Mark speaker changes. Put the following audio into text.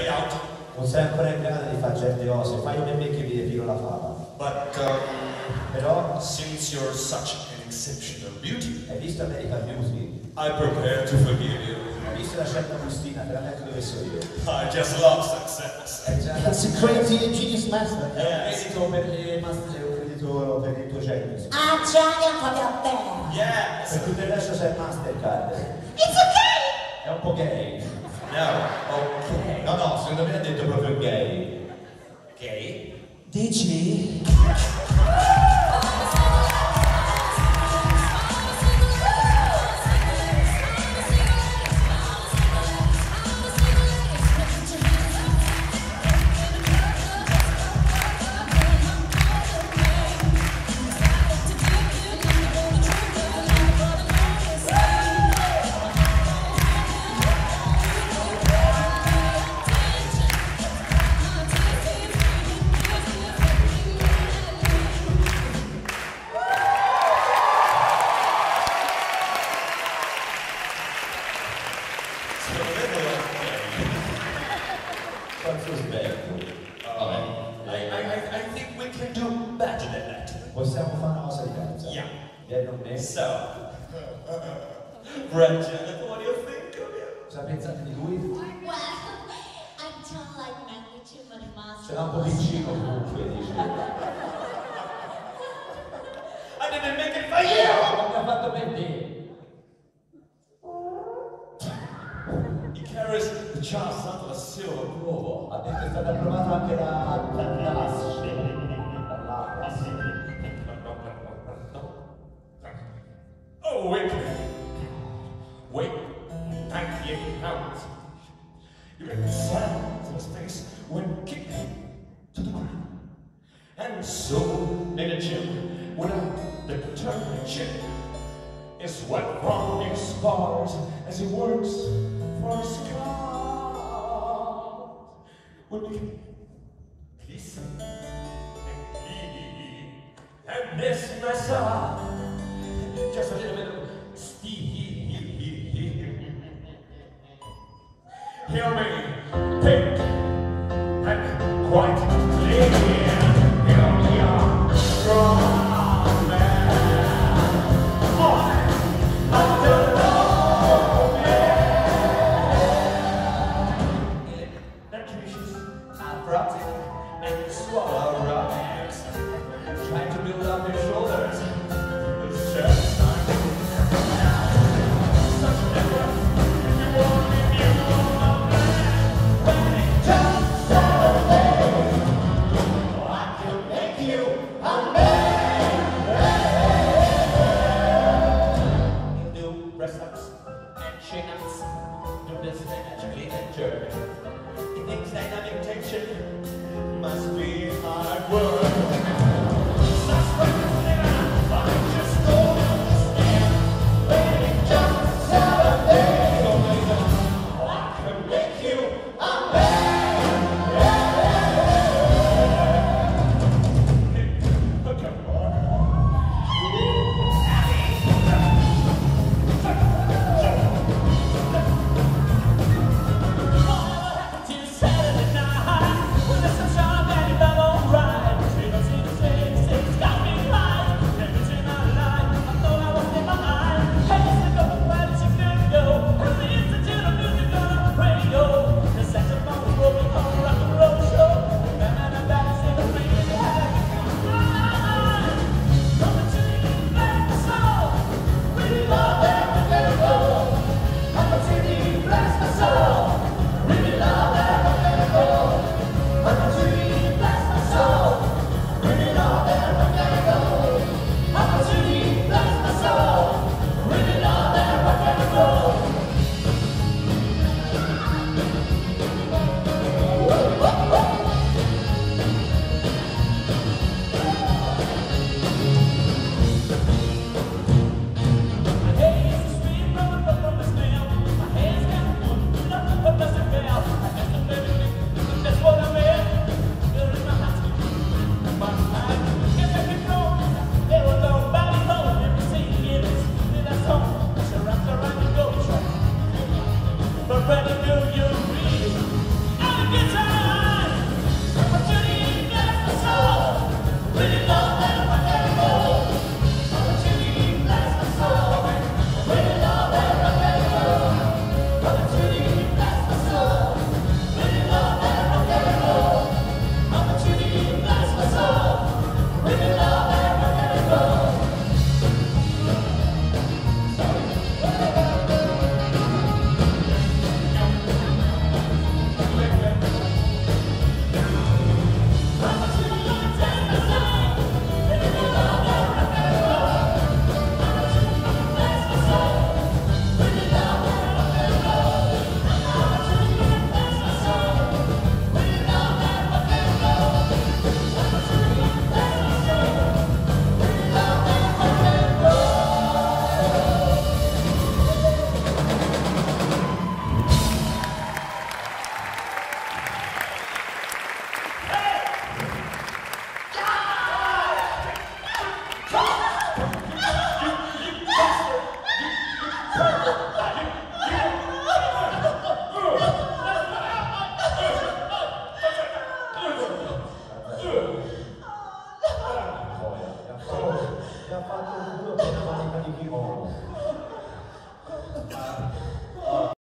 Speaker 1: stay out.
Speaker 2: Non sei ancora in grado di fare certe cose, fai me che vi retiro la fava.
Speaker 1: But um,
Speaker 2: Però,
Speaker 1: since you're such an exceptional beauty,
Speaker 2: hai visto American Beauty?
Speaker 1: I prepare to forgive you.
Speaker 2: Hai visto la scelta Agustina, te la metto dove so io.
Speaker 1: I just love success.
Speaker 2: È già
Speaker 3: That's a crazy ingenious master.
Speaker 2: È un credito per le master, è un credito per il tuo genius.
Speaker 4: Ah, Gianni, proprio bene.
Speaker 1: Yes.
Speaker 2: Per tutto il resto sei Mastercard.
Speaker 4: It's okay.
Speaker 2: È un po' gay.
Speaker 1: No. Okay.
Speaker 2: No, no, secondo me ha detto proprio gay.
Speaker 1: Gay.
Speaker 3: Dici?
Speaker 2: Quanto sbaglio.
Speaker 1: Um, I, I, I- I think we can do better than that.
Speaker 2: Possiamo fare una cosa diversa.
Speaker 1: Yeah.
Speaker 2: Vieni con me.
Speaker 1: So, Brad Janet, what do you think of him?
Speaker 2: Cosa pensate di lui?
Speaker 4: Well, I don't like magnitude, but it must.
Speaker 2: Ce l'ha un po' piccino comunque, dici.
Speaker 1: I didn't make it for you!
Speaker 2: ma mi ha fatto per te.
Speaker 1: Oh, wait. Wait. Thank you, pounds. You get slammed to his face when kicked to the ground. And so, nigga Jim, the determination, is what from his scars as he works for his Peace and clean and up, just a little bit of steam. Hear me,
Speaker 2: Church.